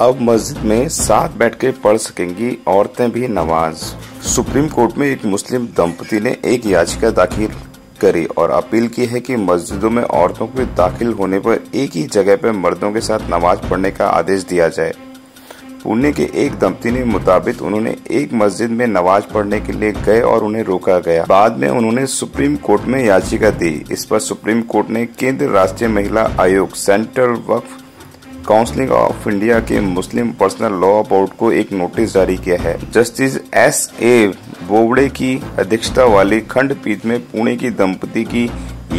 अब मस्जिद में साथ बैठ के पढ़ सकेंगी औरतें भी नमाज़। सुप्रीम कोर्ट में एक मुस्लिम दंपति ने एक याचिका दाखिल करी और अपील की है कि मस्जिदों में औरतों के दाखिल होने पर एक ही जगह पर मर्दों के साथ नमाज़ पढ़ने का आदेश दिया जाए। पुणे के एक दंपति ने मुताबिक उन्होंने एक मस्जिद में नमाज़ पढ़ने के लिए गए और उन्हें रोका गया। बाद में उन्होंने सुप्रीम कोर्ट में याचिका दी। इस पर सुप्रीम कोर्ट ने केंद्र राष्ट्रीय महिला आयोग central Waqf council of India के मुस्लिम पर्सनल लॉ बोर्ड को एक नोटिस जारी किया है। जस्टिस एस ए बोबड़े की अध्यक्षता वाली खंडपीठ में पुणे की दंपति की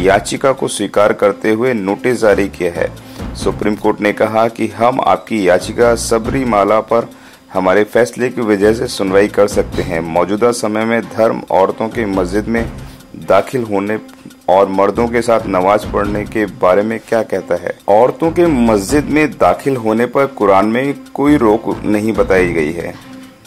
याचिका को स्वीकार करते हुए नोटिस जारी किया है। सुप्रीम कोर्ट ने कहा कि हम आपकी याचिका सबरीमाला पर हमारे फैसले की वजह से सुनवाई कर सकते हैं। मौजूदा समय में धर्म औरतों के मस्जिद में दाखिल होने और मर्दों के साथ नमाज़ पढ़ने के बारे में क्या कहता है? औरतों के मस्जिद में दाखिल होने पर कुरान में कोई रोक नहीं बताई गई है।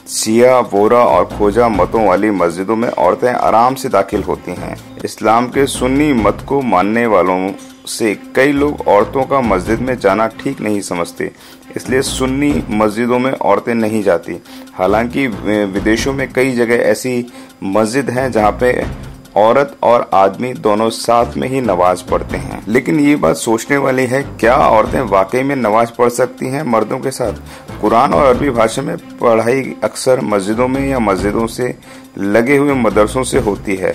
सिया बोरा और खोजा मतों वाली मस्जिदों में औरतें आराम से दाखिल होती हैं। इस्लाम के सुन्नी मत को मानने वालों से कई लोग औरतों का मस्जिद में जाना ठीक नहीं समझते, इसलिए सुन्नी मस्जिदों में औरतें नहीं जाती। हालाँकि विदेशों में कई जगह ऐसी मस्जिद हैं जहाँ पे औरत और आदमी दोनों साथ में ही नमाज़ पढ़ते हैं। लेकिन ये बात सोचने वाली है, क्या औरतें वाकई में नमाज़ पढ़ सकती हैं मर्दों के साथ? कुरान और अरबी भाषा में पढ़ाई अक्सर मस्जिदों में या मस्जिदों से लगे हुए मदरसों से होती है,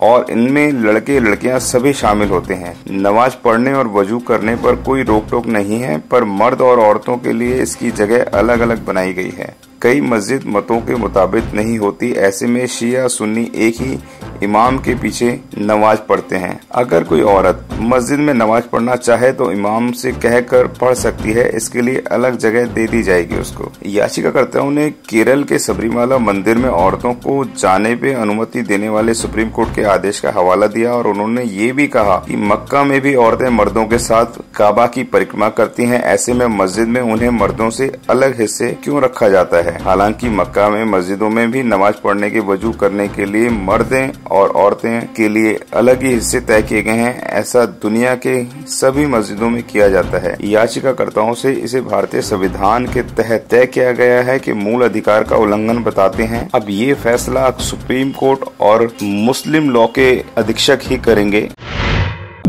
और इनमें लड़के लड़कियाँ सभी शामिल होते हैं। नमाज़ पढ़ने और वज़ू करने पर कोई रोक टोक नहीं है, पर मर्द और औरतों के लिए इसकी जगह अलग अलग बनाई गई है। कई मस्जिद मतों के मुताबिक नहीं होती, ऐसे में शिया सुन्नी एक ही इमाम के पीछे नमाज़ पढ़ते हैं। अगर कोई औरत मस्जिद में नमाज़ पढ़ना चाहे तो इमाम से कहकर पढ़ सकती है। इसके लिए अलग जगह दे दी जाएगी उसको। याचिकाकर्ताओं ने केरल के सबरीमाला मंदिर में औरतों को जाने पे अनुमति देने वाले सुप्रीम कोर्ट के आदेश का हवाला दिया और उन्होंने ये भी कहा कि मक्का में भी औरतें मर्दों के साथ काबा की परिक्रमा करती हैं, ऐसे में मस्जिद में उन्हें मर्दों से अलग हिस्से क्यों रखा जाता है? हालाँकि मक्का में मस्जिदों में भी नमाज़ पढ़ने के वज़ू करने के लिए मर्दे और औरतें के लिए अलग ही हिस्से तय किए गए हैं, ऐसा दुनिया के सभी मस्जिदों में किया जाता है। याचिकाकर्ताओं से इसे भारतीय संविधान के तहत तय किया गया है कि मूल अधिकार का उल्लंघन बताते हैं। अब ये फैसला सुप्रीम कोर्ट और मुस्लिम लॉ के अधीक्षक ही करेंगे।